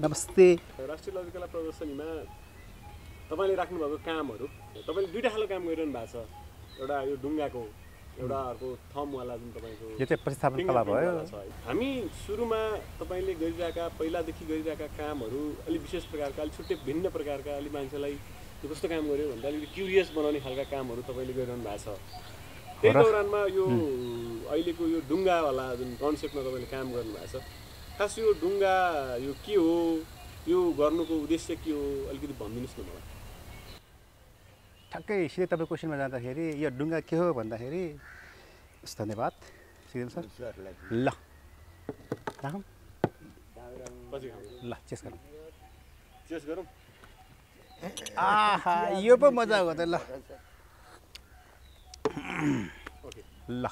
नमस्ते। राष्ट्रिय ललितकला प्रदर्शनीमा तपाईँले राख्नुभएको कामहरू तपाईँले दुइटा खालको काम गरिरहनु भएको छ। एउटा यो ढुङ्गाको एउटा अर्को थमवाला जुन तपाईँको यो चाहिँ प्रतिस्थापन कला भयो। हामी सुरुमा तपाईँले गरिरहेका पहिलादेखि गरिरहेका कामहरू अलिक विशेष प्रकारका अलिक छुट्टै भिन्न प्रकारका अलिक मान्छेलाई यो कस्तो काम गर्यो भन्दा अलिकति क्युरियस बनाउने खालका कामहरू तपाईँले गरिरहनु भएको छ। त्यही दौरानमा यो अहिलेको यो ढुङ्गावाला जुन कन्सेप्टमा तपाईँले काम गर्नुभएको छ खास यो ढुङ्गा यो के हो यो गर्नुको उद्देश्य के हो अलिकति भनिदिनुहोस् न मलाई। ठ्याक्कै सिधै तपाईँ क्वेसनमा जाँदाखेरि यो डुङ्गा के हो भन्दाखेरि हस्, धन्यवाद। सर। ल। राखौँ। ल चेस गरौँ। चेस गरौँ? आहा यो पो मजा हो त ल। ओके। ल।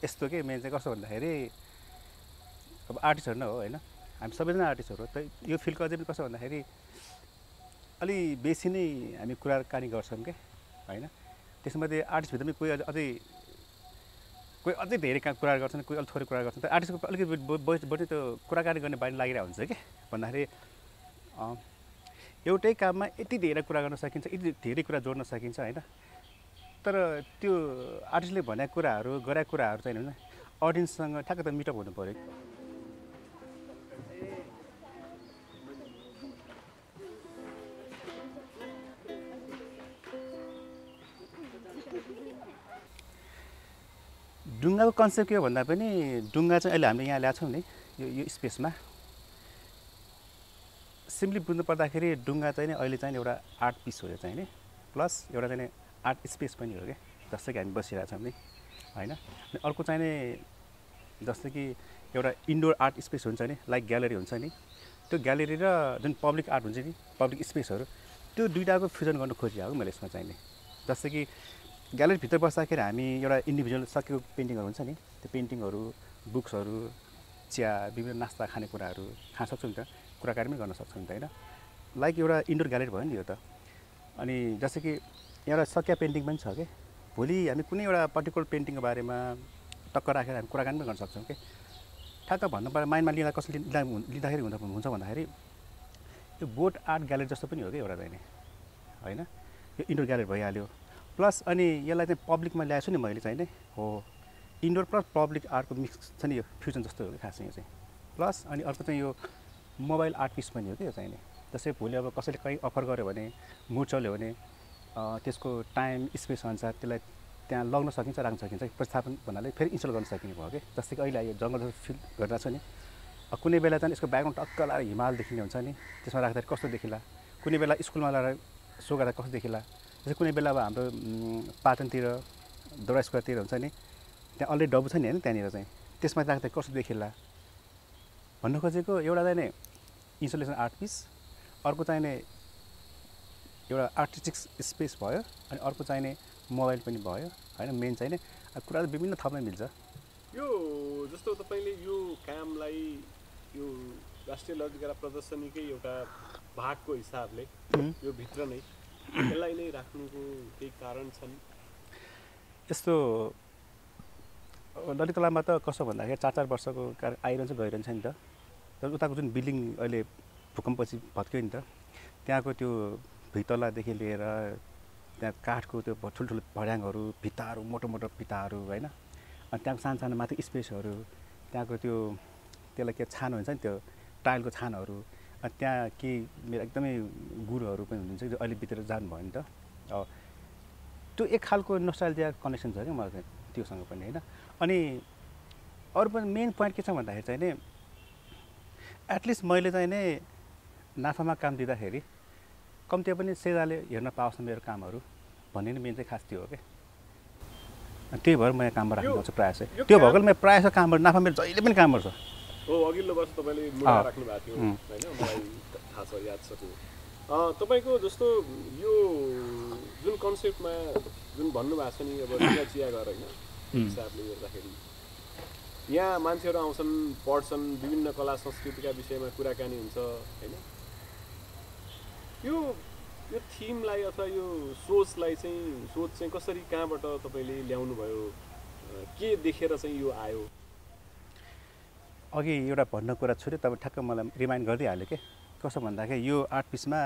यस्तो के मेन चाहिँ कस्तो भन्दाखेरि अब आर्टिस्टहरू नै हो होइन? हामी सबैजना आर्टिस्टहरू हो त यो फिल्डको अझै पनि कस्तो भन्दाखेरि अलि बेसी नै हामी कुराकानी गर्छौँ क्या होइन? त्यसमध्ये आर्टिस्टभित्र पनि कोही अझै- कोही अझै धेरै का कुरा गर्छन् कोही अलिक थोरै कुरा गर्छन् तर आर्टिस्टको अलिकति बढी त्यो कुराकानी गर्ने बानी लागिरहेको हुन्छ क्या भन्दाखेरि एउटै काममा यति धेरै कुरा गर्न सकिन्छ यति धेरै कुरा जोड्न सकिन्छ होइन? तर त्यो आर्टिस्टले भनेका कुराहरू गरेका कुराहरू चाहिँ होइन अडियन्ससँग ठ्याक्क त मिटअप हुनु पऱ्यो। डुङ्गाको कन्सेप्ट के हो भन्दा पनि डुङ्गा चाहिँ अहिले हामीले यहाँ ल्याएको छौँ नि यो यो स्पेसमा। सिम्पली बुझ्नु पर्दाखेरि डुङ्गा चाहिँ नि अहिले चाहिँ एउटा आर्ट पिस हो यो चाहिँ नि प्लस एउटा चाहिँ आर्ट स्पेस पनि हो क्या जस्तै कि हामी बसिरहेको छौँ नि होइन? अनि अर्को चाहिँ नि जस्तै कि एउटा इन्डोर आर्ट स्पेस हुन्छ नि लाइक ग्यालेरी हुन्छ नि त्यो ग्यालेरी र जुन पब्लिक आर्ट हुन्छ नि पब्लिक स्पेसहरू त्यो दुइटाको फ्युजन गर्नु खोजिरहेको मैले यसमा चाहिँ नि। जस्तै कि ग्यालेरीभित्र बस्दाखेरि हामी एउटा इन्डिभिजुअल सकेको पेन्टिङहरू हुन्छ नि त्यो पेन्टिङहरू बुक्सहरू चिया विभिन्न नास्ता खानेकुराहरू खान सक्छौँ नि त कुराकानी पनि गर्न सक्छौँ नि त होइन? लाइक एउटा इन्डोर ग्यालेरी भयो नि यो त। अनि जस्तै कि एउटा सकिया पेन्टिङ पनि छ कि? भोलि हामी कुनै एउटा पर्टिकुलर पेन्टिङको बारेमा टक्कर राखेर हामी कुराकानी पनि गर्न सक्छौँ कि? ठ्याक्क भन्नु पर्दा माइन्डमा लिँदा कसरी लिँदा लिँदाखेरि हुन्छ हुन्छ भन्दाखेरि यो बोट आर्ट ग्यालेरी जस्तो पनि हो कि एउटा चाहिँ होइन? यो इन्डोर ग्यालेरी भइहाल्यो। प्लस अनि यसलाई चाहिँ पब्लिकमा ल्याएको छु नि मैले चाहिँ नि हो। इन्डोर प्लस पब्लिक आर्टको मिक्स छ नि यो फ्युजन जस्तो हो खास यो चाहिँ। प्लस अनि अर्को चाहिँ यो मोबाइल आर्ट पिस पनि हो कि यो चाहिँ नि जस्तै भोलि अब कसैले कहीँ अफर गऱ्यो भने मुड चल्यो भने त्यसको टाइम स्पेस अनुसार त्यसलाई त्यहाँ लग्न सकिन्छ राख्न सकिन्छ प्रतिस्थापन भन्नाले फेरि इन्स्टल गर्न सकिने भयो कि? जस्तै कि अहिले यो जङ्गल फिल गरिरहेको छ नि। कुनै बेला चाहिँ यसको ब्याकग्राउन्ड टक्क लगाएर हिमाल देखिने हुन्छ नि। त्यसमा राख्दाखेरि कस्तो देखिला? कुनै बेला स्कुलमा लगाएर सो गर्दा कस्तो देखिला? जस्तै कुनै बेला अब हाम्रो पाटनतिर दौरा स्क्वायरतिर हुन्छ नि त्यहाँ अलरेडी डब्बु छ नि होइन त्यहाँनिर चाहिँ। त्यसमा राख्दा कस्तो देखिला? भन्नु खोजेको एउटा चाहिँ नि इन्स्टलेसन आर्ट पिस अर्को चाहिँ नि एउटा आर्टिस्टिक स्पेस भयो अनि अर्को चाहिँ नि मोबाइल पनि भयो होइन मेन चाहिँ नि अब कुरा त विभिन्न थप्न मिल्छ। यो जस्तो तपाईँले यो कामलाई यो राष्ट्रिय ललितकला प्रदर्शनीकै एउटा भागको हिसाबले। यो भित्र नै यसलाई नै राख्नुको केही कारण छन्? यस्तो अब ललितकलामा त कसो भन्दाखेरि चार चार वर्षको कार आइरहन्छ गइरहन्छ नि त। तर उताको जुन बिल्डिङ अहिले भूकम्पपछि भत्क्यो नि त त्यहाँको त्यो भित्तलादेखि लिएर त्यहाँ काठको त्यो ठुल्ठुलो भड्याङहरू भित्ताहरू मोटो मोटो भित्ताहरू होइन? अनि त्यहाँको सानो सानो माथि स्पेसहरू त्यहाँको त्यो त्यसलाई के छान हुन्छ नि त्यो टाइलको छानहरू त्यहाँ केही मेरो एकदमै गुरुहरू पनि हुनुहुन्छ जो अहिले भित्र जानुभयो नि त। त्यो एक खालको नोस्टाइल्जिया कनेक्सन छ क्या मलाई चाहिँ त्योसँग पनि होइन? अनि अरू पनि मेन पोइन्ट के छ भन्दाखेरि चाहिँ नि एटलिस्ट मैले चाहिँ नि नाफामा काम दिँदाखेरि कम्ती पनि सेजाले हेर्न पाओस् न मेरो कामहरू भन्ने नै मेन चाहिँ खास त्यो हो क्या त्यही भएर म यहाँ काममा राख्नु यो- पर्छ प्रायः चाहिँ त्यो काम- भएको मैले प्रायः जस्तो कामहरू नाफा मेरो जहिले पनि कामहरू छ। अघिल्लो वर्ष तपाईँले मुडा। राख्नु भएको थियो. होइन मलाई थाहा छ याद छ त्यो तपाईँको जस्तो यो जुन कन्सेप्टमा जुन भन्नुभएको छ नि अब चिया चिया गर होइन हिसाबले हेर्दाखेरि यहाँ मान्छेहरू आउँछन् पढ्छन् विभिन्न कला संस्कृतिका विषयमा कुराकानी हुन्छ होइन यो यो थिमलाई अथवा यो सोचलाई चाहिँ सोच चाहिँ कसरी कहाँबाट तपाईँले ल्याउनु भयो अँ, के देखेर चाहिँ यो आयो अघि एउटा भन्ने कुरा छुट्यो तपाईँ ठ्याक्क मलाई रिमाइन्ड गरिदिइहाल्यो कि? कसो भन्दाखेरि यो आर्ट पिसमा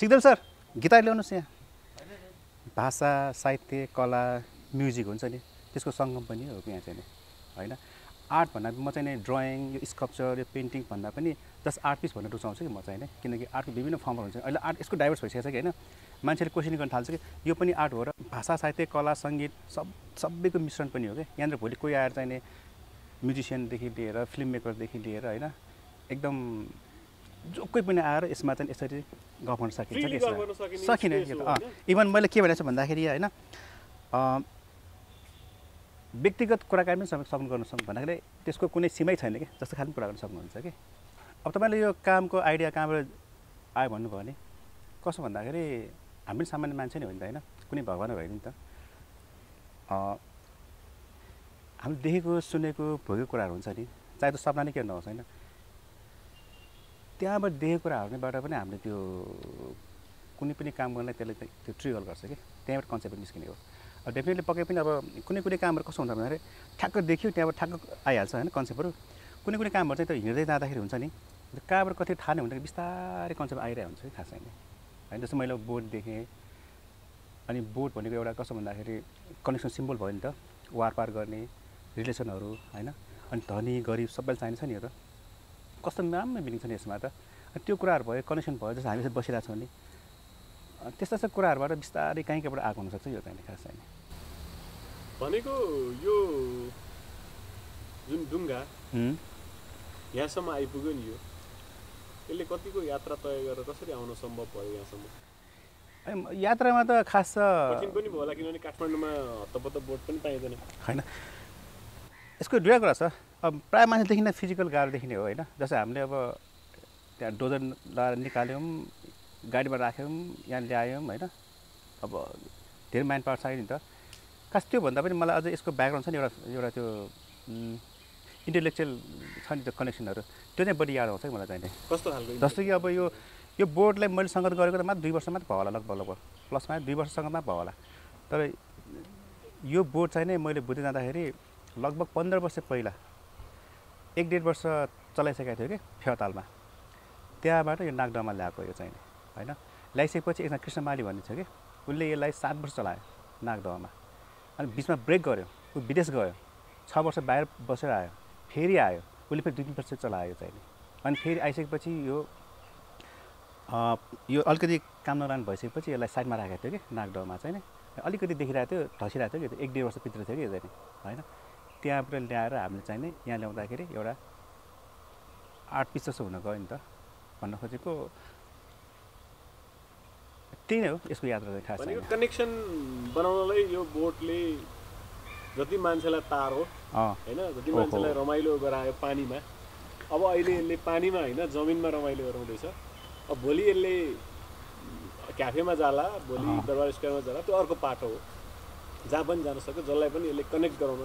सिक्दैन सर गिटार ल्याउनुहोस् यहाँ। भाषा साहित्य कला म्युजिक हुन्छ नि त्यसको सङ्गम पनि हो यहाँ चाहिँ होइन? आर्ट भन्दा म चाहिँ नि ड्रइङ यो स्कल्पचर यो पेन्टिङ भन्दा पनि जस्ट आर्ट पिस भन्ने रुचाउँछु कि म चाहिँ होइन किनकि आर्टको विभिन्न फर्महरू हुन्छ। अहिले आर्ट यसको डाइभर्स भइसकेको छ कि होइन? मान्छेले क्वेसन गर्न थाल्छ कि यो पनि आर्ट हो र भाषा साहित्य कला सङ्गीत सब सबैको मिश्रण पनि हो कि? यहाँनिर भोलि कोही आएर चाहिँ म्युजिसियनदेखि लिएर फिल्म मेकरदेखि लिएर होइन एकदम जो कोही पनि आएर यसमा चाहिँ यसरी गफ गर्न सकिन्छ कि सकिने? इभन मैले के भनेको छु भन्दाखेरि होइन व्यक्तिगत कुराकानी पनि सक- सक्नु गर्न सक्नु भन्दाखेरि त्यसको कुनै सीमै छैन कि जस्तो खालि कुरा गर्न सक्नुहुन्छ कि। अब तपाईँले यो कामको आइडिया कहाँबाट आयो भन्नुभयो भने कसो भन्दाखेरि हामी पनि सामान्य मान्छे नै हो नि त होइन। कुनै भगवान् होइन नि त। हामीले देखेको सुनेको भोगेको कुराहरू हुन्छ नि। चाहे त्यो सपना नै के नहोस् होइन? त्यहाँबाट देखेको कुराहरूबाट पनि हामीले त्यो कुनै पनि काम गर्नलाई त्यसले त्यो ट्रिगल गर्छ कि। त्यहाँबाट कन्सेप्ट निस्किने हो। अब डेफिनेटली पक्कै पनि अब कुनै कुनै कामहरू कस्तो हुन्छ भन्दाखेरि ठ्याक्क देख्यो त्यहाँबाट ठ्याक्क आइहाल्छ होइन कन्सेप्टहरू कुनै कुनै कामहरू चाहिँ त्यो हिँड्दै जाँदाखेरि हुन्छ नि कहाँबाट कति थाहा नै हुँदैन बिस्तारै कन्सेप्ट आइरहेको हुन्छ कि खास होइन होइन जस्तो मैले बोर्ड देखेँ अनि बोर्ड भनेको एउटा कस्तो भन्दाखेरि कनेक्सन सिम्बल भयो नि त वारपार गर्ने। रिलेसनहरू होइन? अनि धनी गरिब सबैलाई चाहिन्छ नि यो त। कस्तो राम्रो मिनिङ छ नि यसमा त? त्यो कुराहरू भयो कनेक्सन भयो जस्तो हामी बसिरहेको छौँ नि। त्यस्ता त्यस्ता कुराहरूबाट बिस्तारै कहीँ कहीँबाट आएको हुनसक्छ यो चाहिँ खास चाहिँ। भनेको यो जुन डुङ्गा। यहाँसम्म आइपुग्यो नि यो यसले कतिको यात्रा तय गरेर कसरी आउन सम्भव भयो यहाँसम्म? यात्रामा त खास त पनि भयो होला किनभने काठमाडौँमा हत्तपत्त बोट पनि पाइँदैन। होइन। यसको दुवै कुरा छ। अब प्रायः मान्छेदेखि नै फिजिकल गाह्रो देखिने हो होइन? जस्तै हामीले अब त्यहाँ डोजर लगाएर निकाल्यौँ गाडीमा राख्यौँ यहाँ ल्यायौँ होइन? अब धेरै माइन्ड पावर चाहियो नि त। खास त्योभन्दा पनि मलाई अझै यसको ब्याकग्राउन्ड छ नि एउटा एउटा त्यो इन्टेलेक्चुअल छ नि त्यो कनेक्सनहरू त्यो चाहिँ बढी याद आउँछ कि मलाई चाहिँ। कस्तो खालको जस्तो कि अब यो यो बोर्डलाई मैले सङ्गत गरेको त मात्र दुई वर्ष मात्र भयो होला लगभग लगभग। प्लसमा दुई वर्षसँग मात्र भयो होला। तर यो बोर्ड चाहिँ नै मैले बुझ्दै जाँदाखेरि लगभग पन्ध्र वर्ष पहिला एक डेढ वर्ष चलाइसकेको थियो कि फेवातालमा। त्यहाँबाट यो नागडमा ल्याएको यो चाहिँ होइन? ल्याइसकेपछि एकजना कृष्ण माली भन्ने छ कि उसले यसलाई सात वर्ष चलायो नागडमा। अनि बिचमा ब्रेक गऱ्यो ऊ विदेश गयो छ वर्ष बाहिर बसेर आयो फेरि आयो उसले फेरि दुई तिन वर्ष चलायो चाहिँ। अनि फेरि आइसकेपछि यो अँ, यो अलिकति काम नराम्रो भइसकेपछि यसलाई साइडमा राखेको थियो कि नागडोमा चाहिँ। अलिकति देखिरहेको थियो धसिरहेको थियो कि एक डेढ वर्ष भित्र थियो कि चाहिँ होइन? त्यहाँबाट ल्याएर हामीले चाहिँ नि यहाँ ल्याउँदाखेरि एउटा आर्ट पिस जस्तो हुन गयो नि त भन्न खोजेको। त्यही नै हो यसको यात्रा चाहिँ खास कनेक्सन बनाउनलाई यो बोटले जति मान्छेलाई तारो अँ। होइन जति। मान्छेलाई रमाइलो गरायो पानीमा अब अहिले यसले पानीमा होइन जमिनमा रमाइलो गराउँदैछ। अब भोलि यसले क्याफेमा जाला भोलि। दरबार स्क्वायरमा जाला त्यो अर्को पाटो हो। जहाँ पनि जान सक्यो जसलाई पनि यसले कनेक्ट गराउन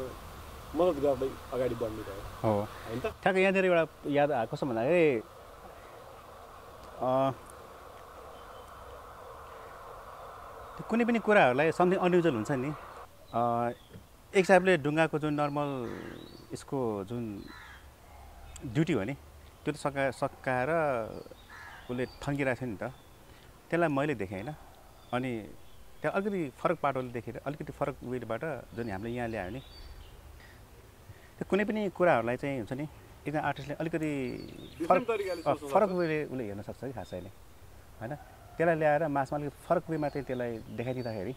मद्दत गर्दै अगाडि बढ्ने भयो। हो। होइन त? ठ्याक्क यहाँनिर एउटा याद आएको छ भन्दाखेरि कुनै पनि कुराहरूलाई समथिङ अनयुजल हुन्छ नि। एक हिसाबले ढुङ्गाको जुन नर्मल यसको जुन ड्युटी हो नि त्यो त सका सकाएर उसले थन्किरहेको थियो नि त। त्यसलाई मैले देखेँ होइन। अनि त्यहाँ अलिकति फरक पाटोले देखेर अलिकति फरक वेबाट जुन हामीले यहाँ ल्यायो नि कुनै पनि कुराहरूलाई चाहिँ हुन्छ नि एकजना आर्टिस्टले अलिकति फरक फरक वेले उसले हेर्न सक्छ कि खास अहिले होइन? त्यसलाई ल्याएर मासमा अलिकति फरक वेमा चाहिँ त्यसलाई देखाइदिँदाखेरि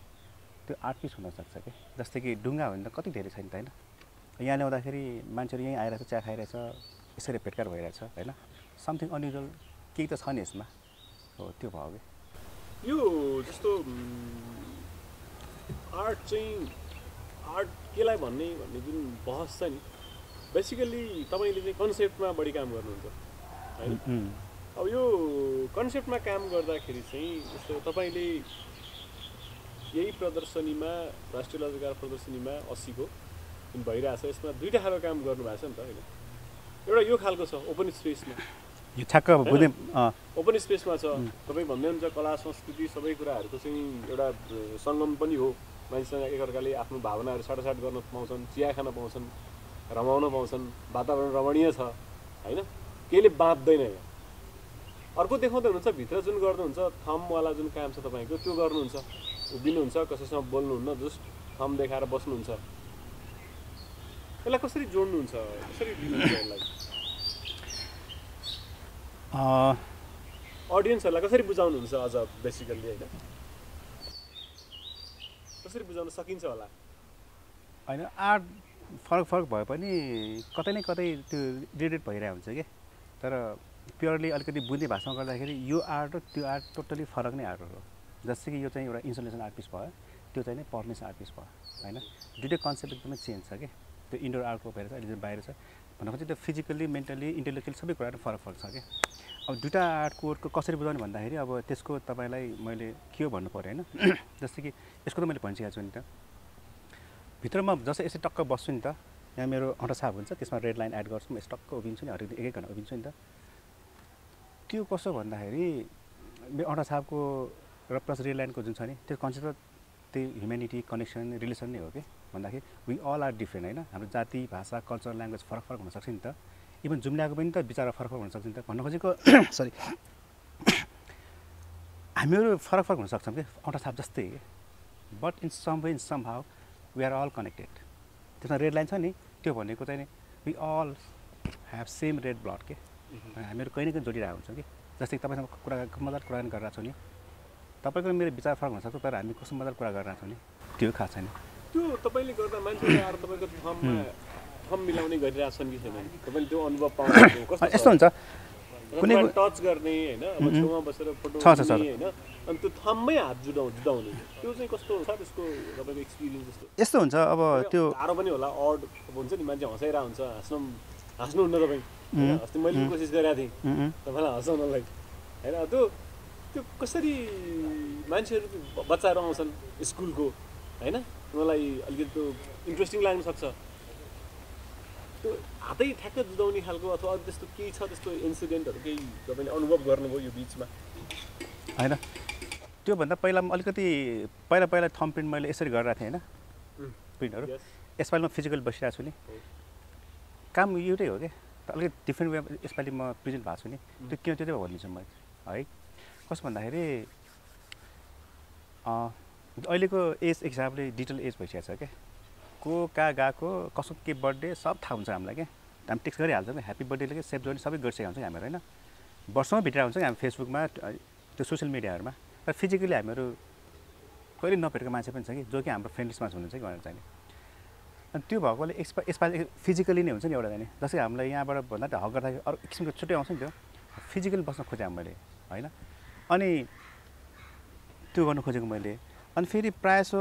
त्यो आर्ट पिस हुनसक्छ कि? जस्तै कि ढुङ्गा भने त कति धेरै छ नि त होइन? यहाँ ल्याउँदाखेरि मान्छेहरू यहीँ आइरहेछ चिया खाइरहेछ यसरी भेटघाट भइरहेछ होइन? समथिङ अनयुजल केही त छ नि यसमा। हो त्यो भयो कि। यो जस्तो आर्ट चाहिँ आर्ट केलाई भन्ने भन्ने जुन बहस छ नि बेसिकली तपाईँले चाहिँ कन्सेप्टमा बढी काम गर्नुहुन्छ होइन अब यो कन्सेप्टमा काम गर्दाखेरि चाहिँ जस्तो तपाईँले यही प्रदर्शनीमा राष्ट्रिय लजकार प्रदर्शनीमा अस्सीको जुन भइरहेछ यसमा दुईवटा खालको काम गर्नुभएको छ नि त होइन? एउटा यो खालको छ ओपन स्पेसमा यो ठ्याक्क ओपन स्पेसमा छ। तपाईँ भन्दै हुन्छ कला संस्कृति सबै कुराहरूको चाहिँ एउटा सङ्गम पनि हो। मान्छेसँग एकअर्काले आफ्नो भावनाहरू साटासाट गर्न पाउँछन् चिया खान पाउँछन्। रमाउन पाउँछन् वातावरण रमणीय छ होइन? केहीले बाँच्दैन यहाँ अर्को देखाउँदै हुनुहुन्छ भित्र जुन गर्नुहुन्छ थमवाला जुन काम छ तपाईँको त्यो गर्नुहुन्छ। उभिनुहुन्छ कसैसँग बोल्नुहुन्न जस्ट थम देखाएर बस्नुहुन्छ। यसलाई कसरी जोड्नुहुन्छ? कसरी यसलाई? अडियन्सहरूलाई कसरी बुझाउनुहुन्छ अझ बेसिकल्ली होइन? कसरी बुझाउन सकिन्छ होला? होइन आर्ट फरक फरक भए पनि कतै न कतै त्यो रिलेटेड भइरहेको हुन्छ कि? तर प्योरली अलिकति बुझ्ने भाषामा गर्दाखेरि यो आर्ट र त्यो आर्ट टोटली फरक नै आर्टहरू हो। जस्तै कि यो चाहिँ एउटा इन्सटलेसन आर्ट पिस भयो त्यो चाहिँ नै पर्फर्मेन्स आर्ट पिस भयो होइन? दुइटै कन्सेप्ट एकदमै चेन्ज छ कि? त्यो इन्डोर आर्टको भएर छ अहिले बाहिर छ। चाहिँ त्यो फिजिकल्ली मेन्टली इन्टेलेक्चुअली सबै कुराहरू फरक फरक छ कि? अब दुइटा आर्टको कसरी बुझाउने भन्दाखेरि अब त्यसको तपाईँलाई मैले के भन्नु पऱ्यो होइन? जस्तै कि यसको त मैले भनिसकेको छु नि त। भित्रमा जस्तै यसरी टक्क बस्छु नि त यहाँ मेरो छाप हुन्छ त्यसमा रेड लाइन एड गर्छु म यस्तो टक्क उभिन्छु नि हरेक एक एक घन्टा उभिन्छु नि त। त्यो कसो भन्दाखेरि मेरो औँठा छापको र प्लस रेड लाइनको जुन छ नि त्यो कन्सेप्ट त त्यही ह्युमेनिटी कनेक्सन रिलेसन नै हो कि? भन्दाखेरि वी अल आर डिफ्रेन्ट होइन? हाम्रो जाति भाषा कल्चर ल्याङ्ग्वेज फरक फरक हुनसक्छ नि त। इभन जुम्ल्याएको पनि त विचार फरक फरक हुनसक्छ नि त। भन्न खोजेको सरी हामीहरू फरक फरक हुनसक्छौँ कि? औँठा छाप जस्तै। But in some way in some how we are all connected त्यसमा रेड लाइन छ नि? त्यो भनेको चाहिँ नि we all have same red blood के हामीहरू कहीँ न कहीँ जोडिरहेको हुन्छौँ कि जस्तै तपाईँसँग कुरा मजाले कुरा गरिरहेको छौँ नि। तपाईँको मेरो विचार फरक हुनसक्छ तर हामी कस्तो मजाले कुरा गरिरहेको छौँ नि? त्यो खास छैन। त्यो तपाईँले गर्दा मान्छेले आएर तपाईँको थममा थम मिलाउने गरिरहेछन् कि छैनन्? तपाईँले त्यो अनुभव पाउनु यस्तो हुन्छ। कुनै टच गर्ने होइन? छ, छ, अनि त्यो थममै हात जुडाउ जुदाउने। त्यो चाहिँ कस्तो छ त्यसको तपाईँको एक्सपिरियन्स जस्तो। यस्तो हुन्छ अब त्यो गाह्रो पनि होला। अड अब हुन्छ नि मान्छे हँसाइरहेको हुन्छ। हाँस्नु हाँस्नुहुन्न तपाईँ? अस्ति मैले कोसिस गरेको थिएँ। तपाईँलाई हँसाउनलाई। होइन त्यो त्यो कसरी मान्छेहरू बच्चाहरू आउँछन् स्कुलको? होइन उनीहरूलाई अलिकति त्यो इन्ट्रेस्टिङ लाग्न सक्छ। त्यो हातै ठ्याक्क जुदाउने खालको अथवा अरू त्यस्तो केही छ त्यस्तो इन्सिडेन्टहरू केही तपाईँले अनुभव गर्नुभयो यो बिचमा? होइन। त्योभन्दा पहिला म अलिकति पहिला पहिला थम प्रिन्ट मैले यसरी गरिरहेको थिएँ होइन. प्रिन्टहरू. यसपालि म फिजिकल बसिरहेको छु नि। काम एउटै हो क्या? तर अलिकति डिफ्रेन्ट वे यसपालि म प्रेजेन्ट भएको छु नि। त्यो किन त्यो चाहिँ भनिदिन्छु म है? कस्तो भन्दाखेरि अहिलेको एज हिसाबले डिजिटल एज भइसकेको छ क्या। को कहाँ गएको कसो के बर्थडे सब थाहा हुन्छ हामीलाई क्या। हामी टेक्स्ट गरिहाल्छौँ क्या। ह्याप्पी बर्थडेले के सेभ जोड्ने सबै गरिसकेका हुन्छौँ हामीहरू होइन? वर्षमा भित्र हुन्छ कि हामी फेसबुकमा त्यो सोसियल मिडियाहरूमा तर फिजिकली हामीहरू कहिले नभेटेको मान्छे पनि छ कि जो कि हाम्रो फ्रेन्ड लिस्टमा हुनुहुन्छ कि भनेर चाहिँ। अनि त्यो भएकोले यसपा यसपालि फिजिकली नै हुन्छ नि एउटा चाहिँ जस्तै हामीलाई यहाँबाट भन्दा हक गर्दाखेरि अरू किसिमको छुट्टै आउँछ नि त्यो। फिजिकली बस्न खोजेँ मैले होइन? अनि त्यो गर्नु खोजेको मैले। अनि फेरि प्रायः सो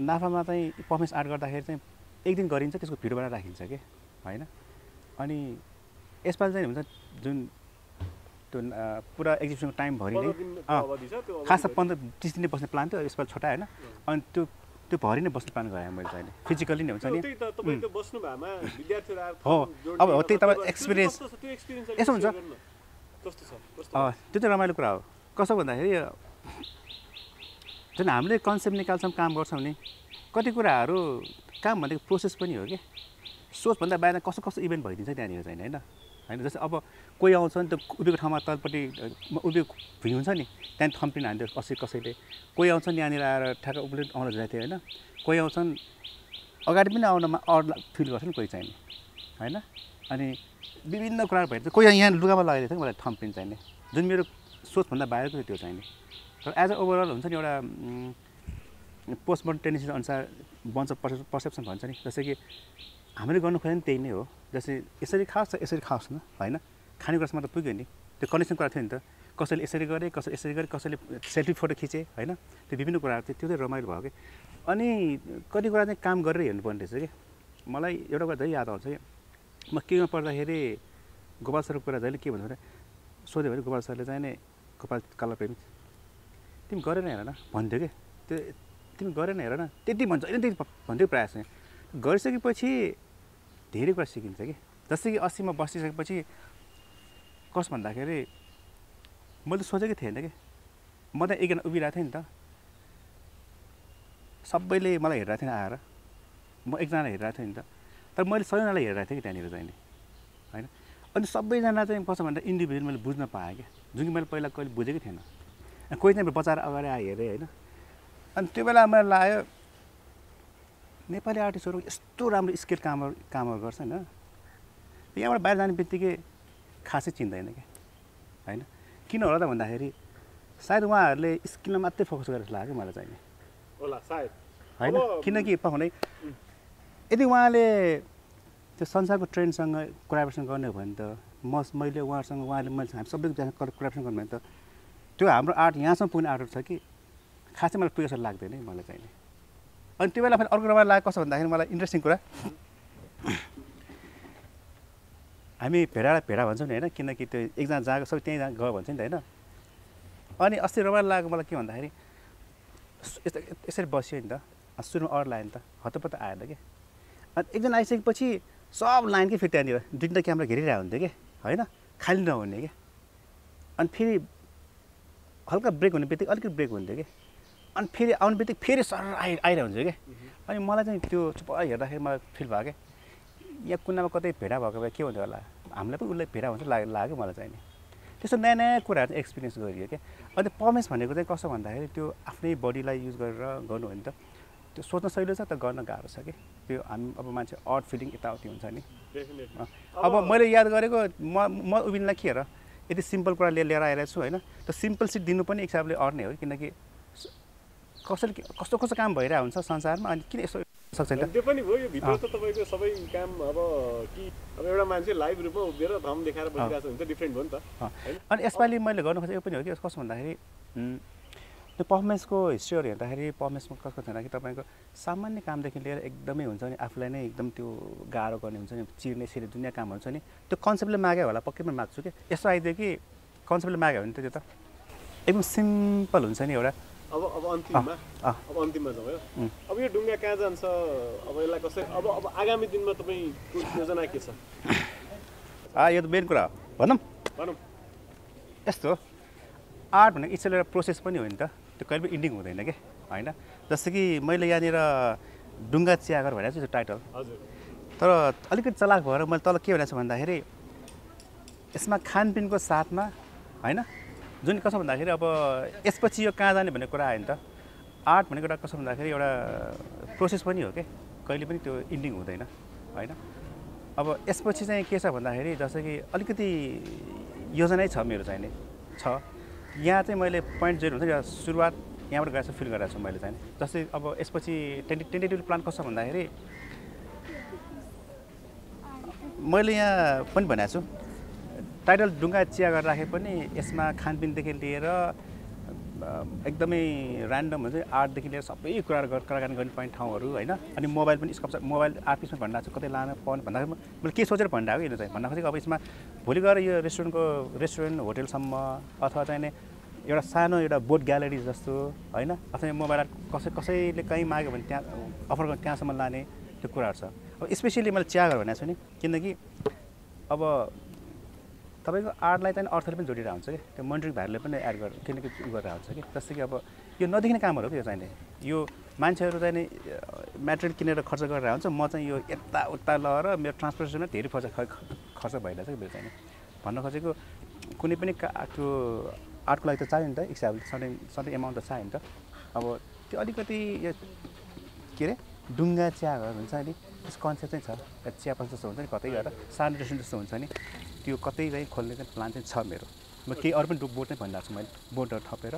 नाफामा चाहिँ पर्फर्मेन्स आर्ट गर्दाखेरि चाहिँ एक दिन गरिन्छ त्यसको भिडियो बनाएर राखिन्छ कि होइन? अनि यसपालि चाहिँ हुन्छ जुन त्यो पुरा एक्जिबिसनको टाइमभरि नै खासमा अवधि पन्ध्र तिस दिन बस्ने प्लान थियो यसपालि छोटा होइन। अनि त्यो त्यो भरि नै बस्ने प्लान गरेँ मैले चाहिँ फिजिकली नै हुन्छ नि। त हो, अब हो, त्यही तपाईँ एक्सपिरियन्स यस्तो हुन्छ। त्यो चाहिँ रमाइलो कुरा हो। कसो भन्दाखेरि जुन हामीले कन्सेप्ट निकाल्छौँ काम गर्छौँ नि कति कुराहरू काम भनेको प्रोसेस पनि हो कि। सोचभन्दा बाहिर कस्तो कस्तो इभेन्ट भइदिन्छ त्यहाँनिर चाहिँ होइन? होइन जस्तै अब कोही आउँछ नि त्यो उभिएको ठाउँमा तलपट्टि उभिएको भुइँ हुन्छ नि त्यहाँदेखि थम्पिन हान्थ्यो कसै कसैले। कोही आउँछ नि यहाँनिर आएर ठ्याक्क उभिले आउन थियो होइन कोही आउँछन् अगाडि पनि आउनमा अड फिल गर्छ नि कोही चाहिँ नि होइन? अनि विभिन्न कुराहरू भइदिन्छ कोही यहाँ लुगामा लगाइदिएको थियो मलाई थम्पिन चाहिने। जुन मेरो सोचभन्दा बाहिरको थियो त्यो चाहिने। तर एज अ ओभरअल हुन्छ नि एउटा पोस्टमर्टम टेन्डेन्सी अनुसार बन्छ पर्सेप पर्सेप्सन भन्छ नि जस्तै कि हामीले गर्नु खोजेको नि त्यही नै हो। जस्तै यसरी खाओस् त यसरी खाओस् न होइन? खानेकुरासम्म त पुग्यो नि। त्यो कन्डिसन कुरा थियो नि त। कसैले यसरी गरे कसैले यसरी गरे कसैले सेल्फी फोटो खिचे होइन? त्यो विभिन्न कुराहरू थियो त्यो चाहिँ रमाइलो भयो कि? अनि कति कुरा चाहिँ काम गरेर हेर्नुपर्ने रहेछ कि? मलाई एउटा कुरा धेरै याद आउँछ कि? म केमा पढ्दाखेरि गोपाल सरको कुरा जहिले के भन्छ भने सोध्यो भने गोपाल सरले चाहिँ नि गोपाल कला प्रेमी? तिमी गरेर हेर न भन्थ्यो कि? त्यो तिमी गरेर हेर न। त्यति भन्छ होइन त्यति भन्थ्यो प्रायः चाहिँ गरिसकेपछि धेरै कुरा सिकिन्छ कि। जस्तै कि अस्ति म बसिसकेपछि कस भन्दाखेरि मैले सोचेकै थिएन कि। म त एकजना उभिरहेको थिएँ नि त। सबैले मलाई हेरिरहेको थिएन आएर। म एकजना हेरिरहेको थिएँ नि त। तर मैले सबैजनालाई हेरिरहेको थिएँ कि त्यहाँनिर चाहिँ होइन? अनि सबैजना चाहिँ कसो भन्दा इन्डिभिजुअल मैले बुझ्न पाएँ क्या। जुन कि मैले पहिला कहिले बुझेकै थिएन। कोही चाहिँ बचाएर अगाडि आएर हेरेँ होइन? अनि त्यो बेला मलाई लाग्यो नेपाली आर्टिस्टहरू यस्तो राम्रो स्किल कामहरू कामहरू गर्छ होइन। यहाँबाट बाहिर जाने बित्तिकै खासै चिन्दैन क्या होइन? किन होला त भन्दाखेरि सायद उहाँहरूले स्किलमा मात्रै फोकस गरेर लाग्यो मलाई चाहिँ। नि होला सायद। होइन? किनकि पाउने यदि उहाँले त्यो संसारको ट्रेन्डसँग कोलाबरेसन गर्ने हो भने त म मैले उहाँहरूसँग उहाँले मैले हामी सबैजना कोलाबरेसन गर्नु भने त त्यो हाम्रो आर्ट यहाँसम्म पुग्ने आर्टहरू छ कि? खासै मलाई पुगेको जस्तो लाग्दैन है मलाई चाहिँ। अनि त्यो बेला फेरि अर्को रमाइलो लाग्यो कसो भन्दाखेरि मलाई इन्ट्रेस्टिङ कुरा हामी भेडा भेडा भन्छौँ नि होइन किनकि त्यो एकजना जहाँ सबै त्यहीँ गयो भन्छ नि त होइन। अनि अस्ति रमाइलो लाग्यो मलाई के भन्दाखेरि यसरी बस्यो नि त सुरुमा अरू लायो नि त हतपत्त आएन कि। अनि एकजना आइसकेपछि सब लाइन कि फेरि त्यहाँनिर दुई तिनवटा क्यामेरा घेरिरहेको हुन्थ्यो कि होइन? खाली नहुने कि। अनि फेरि हल्का ब्रेक हुने बित्तिकै अलिकति ब्रेक हुन्थ्यो कि। अनि फेरि आउने बित्तिकै फेरि सर आइ आइरहेको हुन्छ कि? अनि मलाई चाहिँ त्यो चुप हेर्दाखेरि मलाई फिल भयो क्या यहाँ कुनामा कतै भेडा भएको भए के हुन्थ्यो होला? हामीलाई पनि उसलाई भेडा हुन्छ लाग्यो लाग्यो मलाई चाहिँ नि। त्यस्तो नयाँ नयाँ कुराहरू चाहिँ एक्सपिरियन्स गरियो क्या अन्त पर्फर्मेन्स भनेको चाहिँ कसो भन्दाखेरि त्यो आफ्नै बडीलाई युज गरेर गर्नु हो भने त। त्यो सोच्न सहिलो छ त गर्न गाह्रो छ कि? त्यो हामी अब मान्छे अड फिलिङ यताउति हुन्छ नि। अब मैले याद गरेको म म उभिनलाई के हेर? यति सिम्पल कुरा लिएर लिएर आइरहेको छु होइन। त्यो सिम्पल सिट दिनु पनि एक हिसाबले अर्ने हो किनकि कसरी कस्तो कस्तो काम भइरहेको हुन्छ संसारमा अनि किन यसो सक्छ नि त? त्यो पनि भयो यो भित्र त तपाईँको सबै काम अब कि अब एउटा मान्छे लाइभ रूपमा उभिएर धम देखाएर बसिरहेको छ भने त डिफ्रेन्ट भयो नि त। अनि यसपालि मैले गर्नु खोजेको पनि हो कि कस्तो भन्दाखेरि त्यो पर्फर्मेन्सको हिस्ट्रीहरू हेर्दाखेरि पर्फर्मेन्समा कस्तो छ कि तपाईँको सामान्य कामदेखि लिएर एकदमै हुन्छ नि आफूलाई नै एकदम त्यो गाह्रो गर्ने हुन्छ नि चिर्ने सिर्ने दुनियाँ काम हुन्छ नि त्यो कन्सेप्टले माग्यो होला पक्कै पनि माग्छु कि? यस्तो आइदियो कि कन्सेप्टले माग्यो भने त त्यो त एकदम सिम्पल हुन्छ नि एउटा अब अब अन्तिममा। अब अन्तिममा जाउँ है उम्. अब यो डुङ्गा कहाँ जान्छ? अब यसलाई कसरी अब अब आगामी दिनमा तपाईँको योजना के छ? आ यो त मेन कुरा हो। भनौँ। भनौँ। यस्तो आर्ट भनेको इट्स एउटा प्रोसेस पनि हो नि त। त्यो कहिले पनि इन्डिङ हुँदैन कि? होइन? जस्तो कि मैले यहाँनिर डुङ्गा चियागर भनेको छु त्यो टाइटल हजुर। तर अलिकति चलाक भएर मैले तल के भनेको छु भन्दाखेरि यसमा खानपिनको साथमा होइन? जुन कसो भन्दाखेरि अब यसपछि यो कहाँ जाने भन्ने कुरा आयो नि त। आर्ट भनेको एउटा कसो भन्दाखेरि एउटा प्रोसेस पनि हो कि? कहिले पनि त्यो इन्डिङ हुँदैन होइन? अब यसपछि चाहिँ के छ भन्दाखेरि जस्तो कि अलिकति योजनै छ मेरो चाहिँ नि छ। यहाँ चाहिँ मैले पोइन्ट जेरो हुन्छ सुरुवात यहाँबाट गएर फिल गरिरहेको छु मैले चाहिँ जस्तै अब यसपछि टेन्टे टेन्टेटिभ प्लान कस्तो भन्दाखेरि मैले यहाँ पनि भनेको छु। टाइटल डुङ्गा चिया गरेर राखे पनि यसमा खानपिनदेखि लिएर एकदमै ऱ्यान्डम हुन्छ आर्टदेखि लिएर सबै गर- कुराकानी गर्ने पाइने ठाउँहरू होइन? अनि मोबाइल पनि स्कोप मोबाइल पिसमा भनिरहेको छु कतै लान पाउने भन्दाखेरि मैले के सोचेर भनिरहेको यो चाहिँ? भन्न खोजेको अब यसमा भोलि गएर यो रेस्टुरेन्टको रेस्टुरेन्ट होटेलसम्म अथवा चाहिँ एउटा सानो एउटा बोट ग्यालेरी जस्तो होइन? अथवा मोबाइल आर्ट कसै कसैले कहीँ माग्यो भने त्यहाँ अफर गर्ने त्यहाँसम्म लाने त्यो कुराहरू छ। अब स्पेसियली मैले चियागर भनेको छु नि किनकि अब तपाईँको आर्टलाई चाहिँ अर्थले पनि जोडिरहेको हुन्छ कि? त्यो मोनिटरिङ भाइहरूले पनि एड गरेर किनकि उ गरेर हुन्छ कि? जस्तै कि अब यो नदेखिने कामहरू हो कि यो चाहिँ नि। यो मान्छेहरू चाहिँ नि मेटेरियल किनेर खर्च गरेर हुन्छ म चाहिँ यो यताउता लगाएर मेरो ट्रान्सपोर्टेसनमा धेरै खर्च खर्च भइरहेछ कि मेरो चाहिँ नि। भन्न खोजेको कुनै पनि का त्यो आर्टको लागि त चाहियो नि त एक हिसाबले सडन सडन एमाउन्ट त चाहियो नि त। अब त्यो अलिकति यो के अरे डुङ्गा चियाहरू हुन्छ नि? त्यस कन्सेप्ट चाहिँ छ। या चिया पसल जस्तो हुन्छ नि कतै गएर सानो जस्तो हुन्छ नि? त्यो कतै चाहिँ खोल्ने चाहिँ प्लान चाहिँ छ मेरो। म केही अरू पनि बोर्ड नै भनिरहेको छु मैले। बोर्डहरू थपेर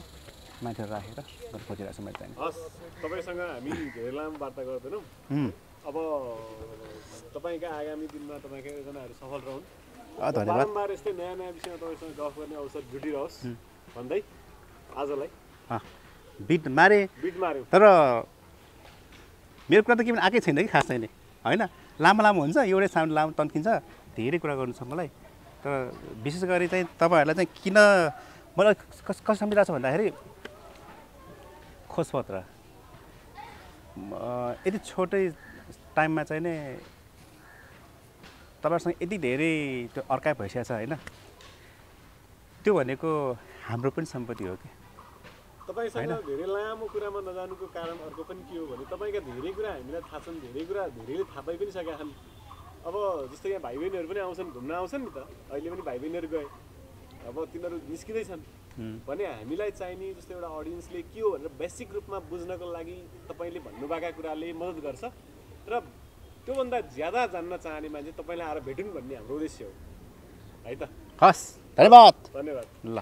मान्छेहरू राखेर खोजिरहेको छु मैले हस् तपाईँसँग हामी धेरै लामो वार्ता गर्दैनौँ। अब तपाईँका आगामी दिनमा तपाईँका योजनाहरू सफल रहन्। बारम्बार यस्तै नयाँ नयाँ विषयमा तपाईँसँग गफ गर्ने अवसर जुटिरहोस् भन्दै आजलाई बिट मारे। बिट माऱ्यौँ तर मेरो कुरा त के पनि आएकै छैन कि खास चाहिँ नि होइन? लामो लामो हुन्छ एउटै साउन्ड लामो तन्किन्छ। धेरै कुरा गर्नु छ मलाई। तर विशेष गरी चाहिँ तपाईँहरूलाई चाहिँ किन मलाई कस कसरी सम्झिरहेको छ भन्दाखेरि खोजपत्र। यति छोटै टाइममा चाहिँ नि तपाईँहरूसँग यति धेरै त्यो अर्काइ भइसकेको छ होइन त्यो भनेको हाम्रो पनि सम्पत्ति हो कि? तपाईँसँग। धेरै लामो कुरामा नजानुको कारण अर्को पनि के हो भने तपाईँका धेरै कुरा हामीलाई थाहा छन् धेरै कुरा धेरैले थाहा पाइ पनि सकेका छन्। अब जस्तो यहाँ भाइ बहिनीहरू पनि आउँछन् घुम्न आउँछन् नि त। अहिले पनि भाइ बहिनीहरू गए। अब तिनीहरू निस्किँदैछन्। भने हामीलाई चाहिने जस्तो एउटा अडियन्सले के हो भनेर बेसिक रूपमा बुझ्नको लागि तपाईँले भन्नुभएका कुराले मद्दत गर्छ। र त्योभन्दा ज्यादा जान्न चाहने मान्छे तपाईँलाई आएर भेटौँ भन्ने हाम्रो उद्देश्य हो। है त? हस् धन्यवाद। धन्यवाद। ल।